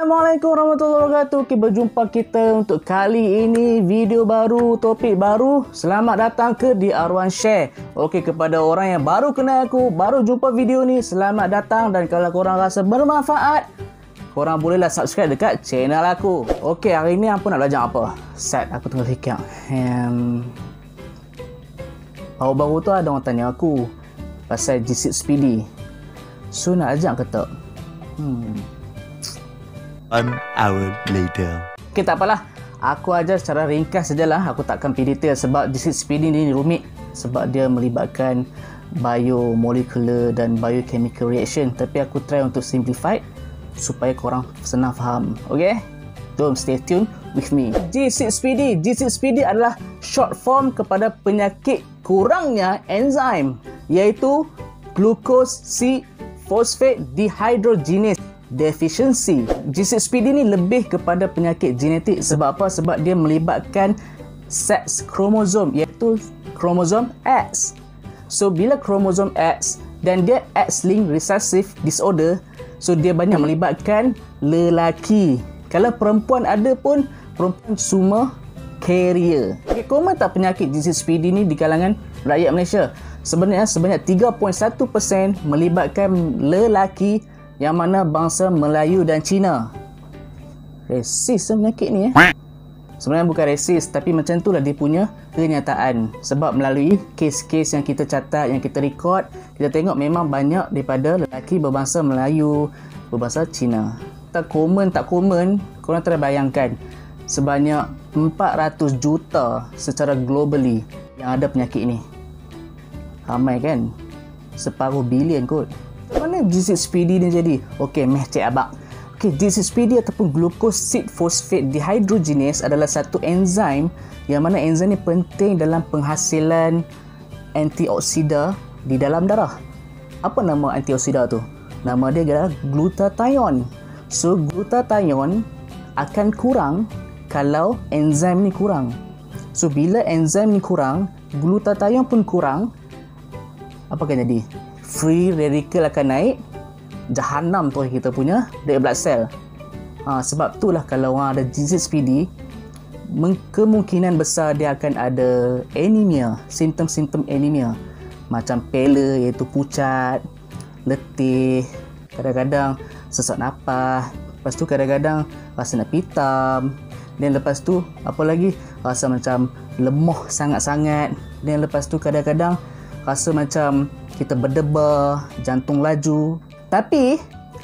Assalamualaikum warahmatullahi wabarakatuh. Okay, berjumpa kita untuk kali ini video baru, topik baru. Selamat datang ke di Arwan Share. Okey, kepada orang yang baru kenal aku, baru jumpa video ni, selamat datang dan kalau korang rasa bermanfaat, korang bolehlah subscribe dekat channel aku. Okey, hari ni apa nak belajar apa? Set, aku tengah fikir. Hmm. Baru-baru tu ada orang tanya aku pasal G6 Speedy. So nak ajak ke tak? Hmm. One hour later. Okay, tak apalah. Aku ajar secara ringkas sajalah. Aku takkan pergi detail sebab disease speeding ni rumit. Sebab dia melibatkan biomolecular dan biochemical reaction. Tapi aku try untuk simplify supaya korang senang faham. Okay? Don't stay tuned with me. G6PD. G6PD adalah short form kepada penyakit kurangnya enzim iaitu glucose 6 phosphate dehydrogenase deficiency. G6PD ni lebih kepada penyakit genetik sebab apa? Sebab dia melibatkan sex kromosom iaitu kromosom X. So bila kromosom X dan dia X-linked recessive disorder, so dia banyak melibatkan lelaki. Kalau perempuan ada pun perempuan semua carrier. Okay, common tak penyakit G6PD ni di kalangan rakyat Malaysia? Sebenarnya sebanyak 3.1% melibatkan lelaki yang mana bangsa Melayu dan Cina. Resis lah penyakit ni eh. Sebenarnya bukan resis tapi macam itulah dia punya kenyataan. Sebab melalui kes-kes yang kita catat, yang kita record, kita tengok memang banyak daripada lelaki berbangsa Melayu, berbangsa Cina. Tak common, tak common, korang try bayangkan. Sebanyak 400 juta secara globally yang ada penyakit ni. Ramai kan? Separuh bilion kot. Mana G6PD ni jadi? Okey, meh cik abang. Okey, G6PD ataupun glucose 6 phosphate dehydrogenase adalah satu enzim yang mana enzim ni penting dalam penghasilan antioksida di dalam darah. Apa nama antioksida tu? Nama dia adalah glutathione. So, glutathione akan kurang kalau enzim ni kurang. So, bila enzim ni kurang, glutathione pun kurang, apa akan jadi? Free radical akan naik jahanam tu kita punya red blood cell. Ha, sebab itulah kalau orang ada disease PD kemungkinan besar dia akan ada anemia simptom-simptom anemia. Macam pale iaitu pucat letih kadang-kadang sesak nafas lepas tu kadang-kadang rasa nak pitam dan lepas tu apa lagi? Rasa macam lemah sangat-sangat dan lepas tu kadang-kadang rasa macam kita berdebar, jantung laju. Tapi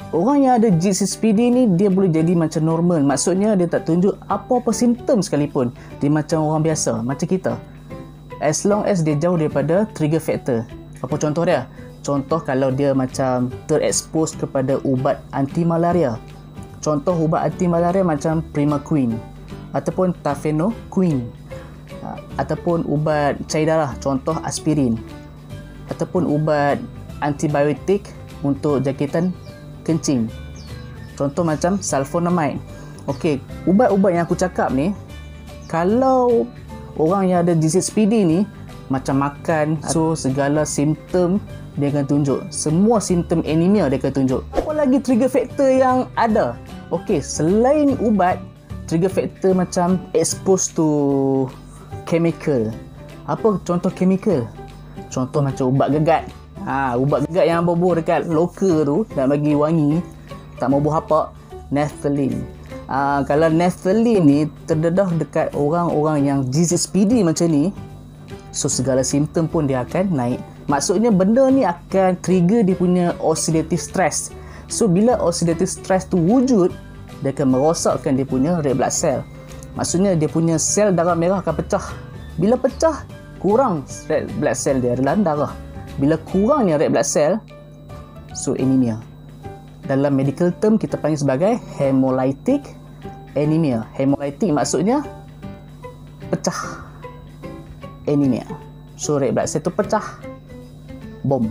orang yang ada G6PD ni dia boleh jadi macam normal. Maksudnya dia tak tunjuk apa-apa simptom sekalipun. Dia macam orang biasa, macam kita. As long as dia jauh daripada trigger factor. Apa contoh dia? Contoh kalau dia macam terekspos kepada ubat anti malaria. Contoh ubat anti malaria macam Primaquine ataupun Tafenoquine ataupun ubat cair darah contoh aspirin ataupun ubat antibiotik untuk jangkitan kencing. Contoh macam sulfonamide. Okey, ubat-ubat yang aku cakap ni kalau orang yang ada disease PD ni macam makan so segala simptom dia akan tunjuk. Semua simptom anemia dia akan tunjuk. Apa lagi trigger factor yang ada? Okey, selain ubat, trigger factor macam exposed to chemical. Apa contoh chemical? Contoh macam ubat gegat. Ha, ubat gegat yang bobo dekat lokal tu nak bagi wangi tak mau buah apa Nephthalene. Ha, kalau Nephthalene ni terdedah dekat orang-orang yang disease PD macam ni so segala simptom pun dia akan naik. Maksudnya benda ni akan trigger dia punya oxidative stress. So bila oxidative stress tu wujud dia akan merosakkan dia punya red blood cell. Maksudnya dia punya sel darah merah akan pecah. Bila pecah kurang red blood cell dia dalam darah. Bila kurangnya red blood cell, so anemia. Dalam medical term kita panggil sebagai hemolytic anemia. Hemolytic maksudnya pecah anemia. So red blood cell tu pecah. Bom.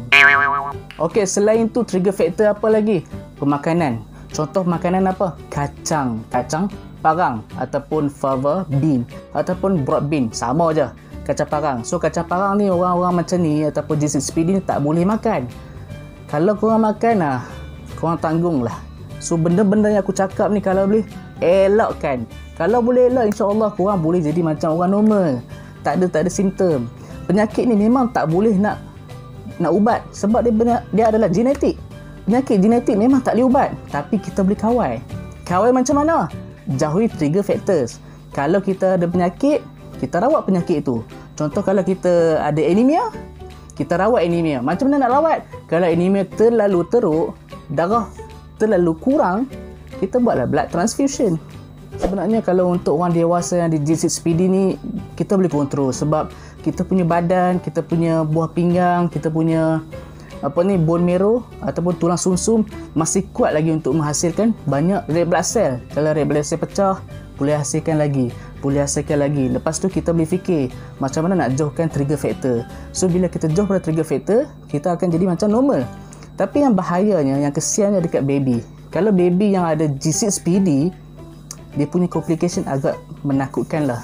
Okey, selain tu trigger factor apa lagi? Pemakanan. Contoh makanan apa? Kacang. Kacang parang ataupun fava bean ataupun broad bean. Sama aja kacang parang. So kacang parang ni orang-orang macam ni ataupun jenis speed ni tak boleh makan. Kalau korang makan lah, korang tanggung lah. So benda-benda yang aku cakap ni kalau boleh elakkan. Kalau boleh elak insya-Allah korang boleh jadi macam orang normal. Tak ada tak ada simptom. Penyakit ni memang tak boleh nak nak ubat sebab dia benar, dia adalah genetik. Penyakit genetik memang tak boleh ubat tapi kita boleh kawal. Kawal macam mana? Jauhi trigger factors. Kalau kita ada penyakit, kita rawat penyakit itu. Contoh kalau kita ada anemia, kita rawat anemia. Macam mana nak rawat? Kalau anemia terlalu teruk, darah terlalu kurang, kita buatlah blood transfusion. Sebenarnya kalau untuk orang dewasa yang di G6PD ni, kita boleh kontrol sebab kita punya badan, kita punya buah pinggang, kita punya apa ni bone marrow ataupun tulang sumsum masih kuat lagi untuk menghasilkan banyak red blood cell. Kalau red blood cell pecah, boleh hasilkan lagi boleh hasilkan lagi. Lepas tu kita boleh fikir macam mana nak jauhkan trigger factor. So bila kita jauh pada trigger factor kita akan jadi macam normal. Tapi yang bahayanya yang kesiannya dekat baby. Kalau baby yang ada G6PD dia punya complication agak menakutkan lah.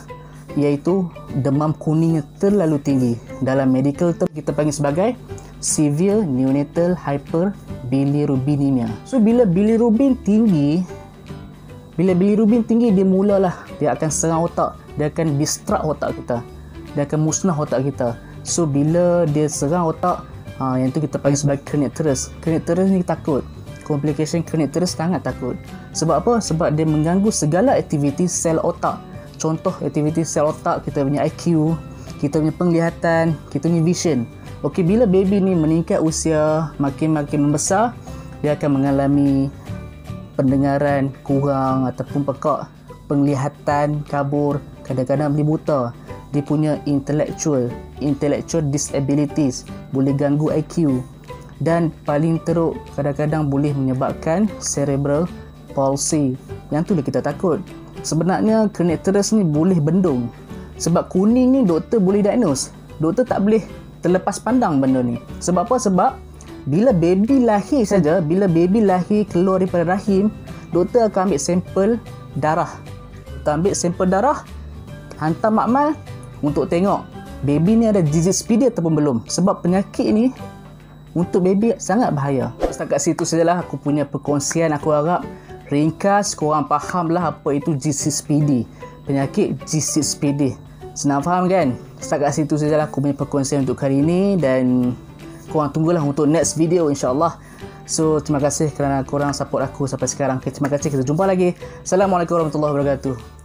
Iaitu demam kuning terlalu tinggi. Dalam medical term kita panggil sebagai severe neonatal hyperbilirubinemia. So bila bilirubin tinggi bila bilirubin tinggi dia mulalah. Dia akan serang otak. Dia akan distract otak kita. Dia akan musnah otak kita. So bila dia serang otak ha, yang tu kita panggil sebagai kernicterus kernicterus ni takut. Complication kernicterus sangat takut. Sebab apa? sebab dia mengganggu segala aktiviti sel otak. Contoh aktiviti sel otak kita punya IQ kita punya penglihatan kita punya vision. Okey, bila baby ni meningkat usia makin-makin membesar dia akan mengalami pendengaran kurang ataupun pekak penglihatan kabur kadang-kadang boleh buta. Dia punya intellectual intellectual disabilities boleh ganggu IQ dan paling teruk kadang-kadang boleh menyebabkan cerebral palsy. Yang tu dia kita takut. Sebenarnya kernicterus ni boleh bendung. Sebab kuning ni doktor boleh diagnose. Doktor tak boleh terlepas pandang benda ni. Sebab apa? Sebab bila baby lahir saja bila baby lahir keluar daripada rahim doktor akan ambil sampel darah. Kita ambil sampel darah hantar makmal untuk tengok. Baby ni ada disease PD ataupun belum. Sebab penyakit ni untuk baby sangat bahaya. Setakat situ sajalah aku punya perkongsian. Aku harap ringkas korang faham lah apa itu G6PD penyakit G6PD senang faham kan? Setakat situ sajalah aku punya perkongsian untuk kali ini dan korang tunggulah untuk next video insyaAllah. So terima kasih kerana korang support aku sampai sekarang. Okay, terima kasih. Kita jumpa lagi. Assalamualaikum warahmatullahi wabarakatuh